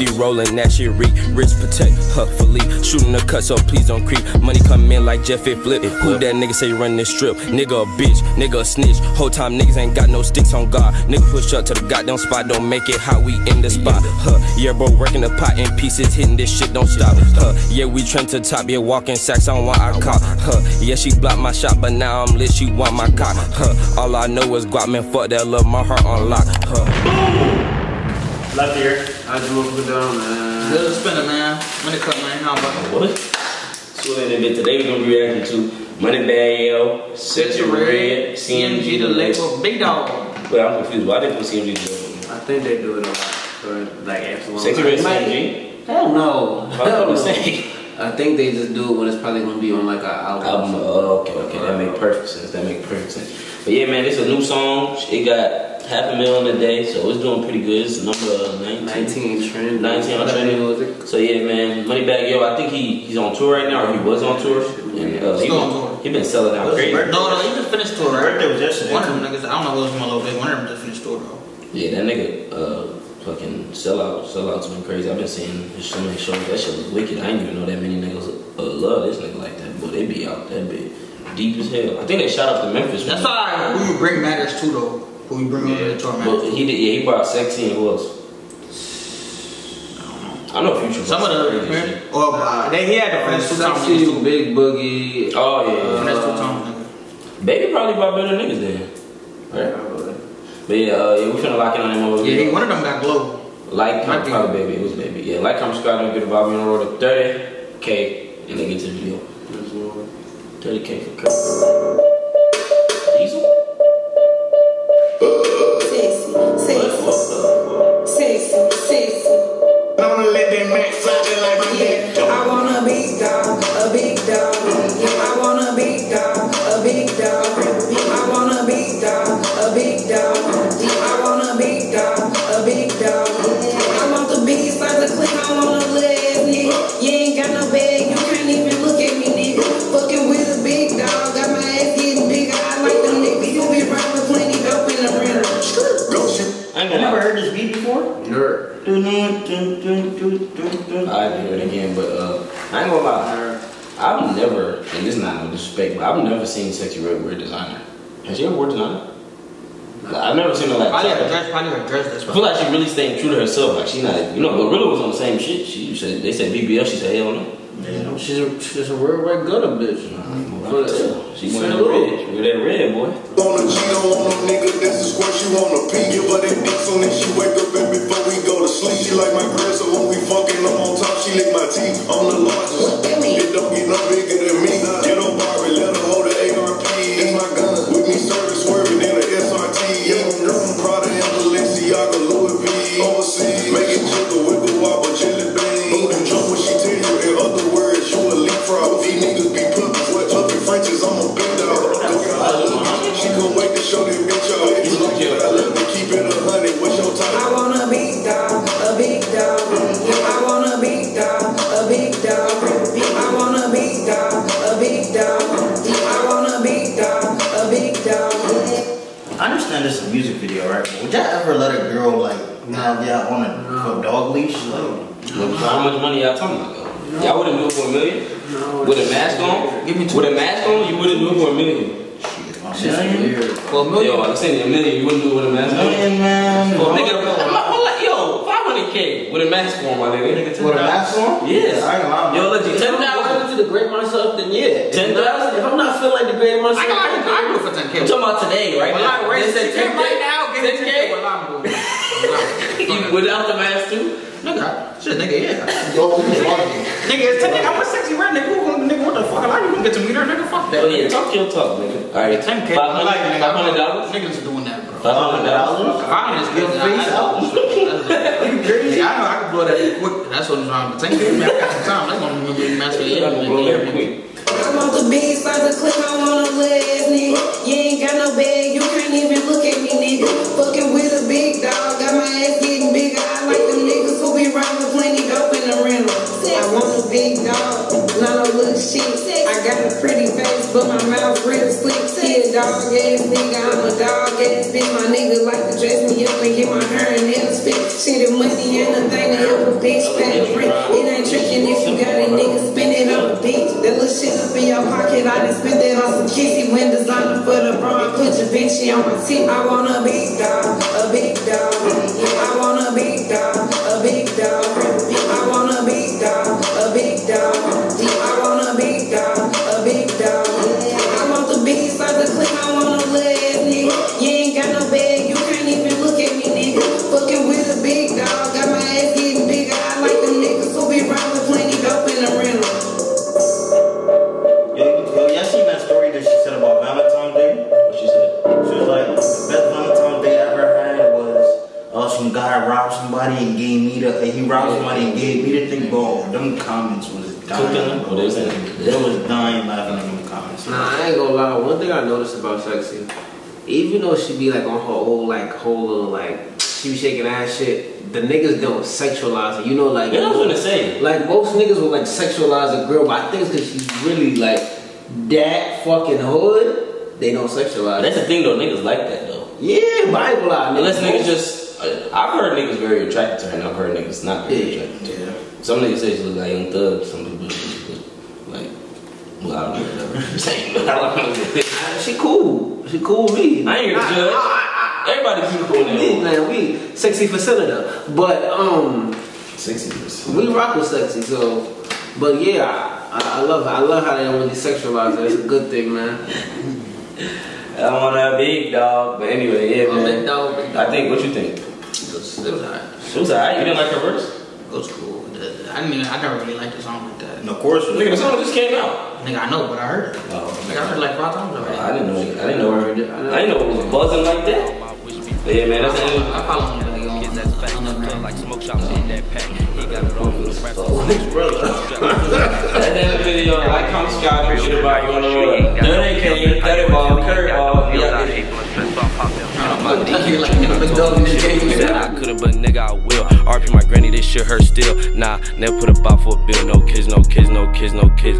D rolling that shit reek. Rich protect, leak. Shooting the cut, so please don't creep. Money come in like Jeff it flip. Who that nigga say run this strip? Nigga a bitch, nigga a snitch. Whole time niggas ain't got no sticks on God. Nigga push up to the goddamn spot, don't make it how we in the spot. Huh, yeah, bro, working the pot in pieces, hitting this shit, don't stop. Huh, yeah, we trend to top, yeah, walking sacks on what I caught. Huh, yeah, she blocked my shot, but now I'm lit, she want my cock. Huh, all I know is guap, man, fuck that love, my heart on lock. Huh. Left ear. How'd you move it down, man? Good spinner, man. Money cut, man. How about What? So in a bit today we're gonna be reacting to Moneybagg Yo, Sexyy Red, CMG, the label, Big Dawg. Wait, I'm confused. Why they put CMG together? I think they do it a lot. For, like, after one. Sexyy Red, CMG. Hell no. I'm Hell gonna no. I think they just do it when it's probably gonna be on like an album. Album. Oh, okay, okay, that make perfect sense. That make perfect sense. But yeah, man, this is a new song. It got half a million a day, so it's doing pretty good. It's number 19. 19 trend. 19 on trending. music. So yeah, man, Money Moneybagg Yo, I think he he's on tour right now, or he was on tour. And, uh, he, Still on been, tour. he been selling out crazy. No, no, he just finished tour, right? Birthday was yesterday. One of them niggas, I don't know what was my little bit. One of them just finished tour, though. Yeah, that nigga, uh, fucking sell out, sell out's been crazy. I've been seeing his so many shows. That shit was wicked. I didn't even know that many niggas uh, love this nigga like that. But they be out that bit deep as hell. I think they shot up to Memphis. That's why who you bring matters too, though. Who you bring on the tour But matters. he did. Yeah, he brought sexy and who else? I know Future. Some of brought the, crazy shit. or uh, they, he had the finish two times. Sexy, Big Boogie. Oh yeah, Finish yeah. two times. Baby probably brought better niggas then. Right. But yeah, uh, yeah, we finna lock in on them over Yeah, he, one of them got glow. Like, Might be. probably baby, it was baby. Yeah, like, comment, subscribe, and get the Bobby on the road to 30k, and then get to the video. 30k for Kurt. Sexy. Hear it again, but uh, I ain't gonna lie. I've never, and this is not no disrespect, but I've never seen Sexyy Red wear designer. Has she ever worn designer? Like, I've never seen her like. Probably her dress, probably her dress. That's I feel like she really staying true to herself. Like she not, you know, GloRilla was on the same shit. She said they said BBL. She said hell no. Yeah, she's a she's a real white gutter bitch. But, she went that red. With that red boy. Wanna cheat on a nigga, that's a squirt, she wanna pee. Give her that dick soon as she wake up and before I understand this is a music video, right? But would y'all ever let a girl like have y'all on a, a dog leash? Like, Look, how much money y'all talking about? though? Y'all wouldn't do it for a million? No, With a mask on? Give me two. With a mask on, you wouldn't do it for a million. She's weird. For a million. Yo, I'm saying a million, you wouldn't do it with a mask on. man, man. Well, nigga, I'm not- I'm like, yo, 500k with a mask on, my nigga. With a mask on? Yes. I ain't lying. Yo, legit, If ten I'm thousand. going to degrade myself, then yeah. 10,000? If I'm not feeling like degrading myself, can, I can, I can for 10K. I'm talking about today, right Well, now. I raise They 10K right now, give it 10K. 10K. Well, I'm doing Without the mask too? Nigga, shit, nigga, yeah. Yo, who's walking? Nigga, it's 10 nigga, I'm a sexy red nigga. Who gonna, nigga, what the fuck? How you gonna get to meet her, nigga? Fuck that. Oh yeah, talk your talk, nigga. All right, 10K. Five Like, nigga, hundred dollars. Niggas doing that, bro. Five hundred dollars. Fine, it's good. face out. You crazy? Yeah, I know I can blow that quick. That's what I'm trying to think. Man, I got some time. That's gonna be a match for the I'm gonna blow that quick. I want the biggest size of click, I want a little ass nigga. You ain't got no bag, you can't even look at me, nigga. Fucking with a big dog, got my ass getting bigger. I like them niggas who be riding with plenty dope in the rental. I want a big dog, not no little shit. I got a pretty face, but my mouth real slick dog ass nigga. I'm a dog ass bitch. My nigga like to dress me up and get my hair and nails fit. See the money ain't the thing to help a bitch pay the rent. It ain't tricking if you got a nigga spending on the beach. That little shit up in your pocket, I done spent that on some kissy when designer for the bra. Put your bitchy on my team. I want a big dog, a big dog. I want robbed somebody and gave me the, uh, he robbed somebody and gave me the thing, bro. Them comments was dying. Cooking? Oh, they was saying. They was dying laughing at them comments. Nah, I ain't gonna lie. One thing I noticed about sexy, even though she be like on her old like whole little like she be shaking ass shit, the niggas don't sexualize her. You know, like Yeah, I was gonna say. like most niggas will like sexualize a girl, but I think it's because she's really like that fucking hood. They don't sexualize. That's her. the thing though, niggas like that though. Yeah, Bible I ain't lie. Unless niggas just, I- I've heard niggas very attracted to her, and I've heard niggas not very Yeah, attracted to her. yeah. Some niggas say she look like Young Thug. Some people look like, well, I don't know whatever I'm saying, but I don't know. She cool. She cool with me. I ain't here to judge. Everybody in We, there. man, we sexy for senator. But um years. we rock with sexy, so but yeah, I, I love I love how they don't really sexualize it. It's a good thing, man. I want a big dog, but anyway, yeah, man. big dog, big dog. I think. What you think? It was, it was alright. She was alright. You didn't like her verse? It was cool. The- I didn't even, I never really liked the song like that. And of course, it was- Nigga, the song just came out. Nigga, I know, but I heard it. Oh, Like, I heard it like five times already. Oh, I didn't know. I didn't know. I didn't know it was buzzing like that. But yeah, man, that's the end. I follow him really on, on Instagram. Oh, that damn video, like, come subscribe, appreciate it, bye. You wanna roll? Dirty King, Dirty Ball, Curry Ball. I couldn't, but nigga, I will. RP my granny, this shit hurt still. Nah, never put a bot for a bill. No kids, no kids, no kids, no kids.